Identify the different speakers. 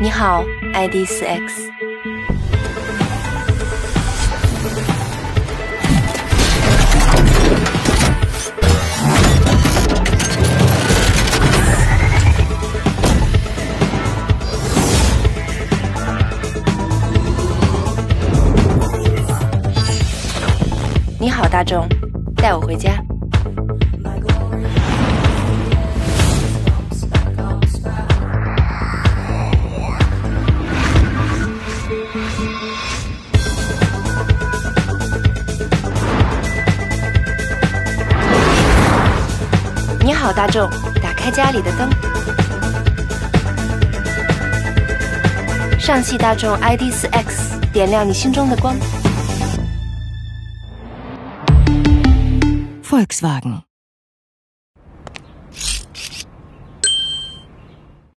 Speaker 1: 你好，ID 四 X。你好，大众，带我回家。好，大众，打开家里的灯。上汽大众 ID 四 X，点亮你心中的光。
Speaker 2: Volkswagen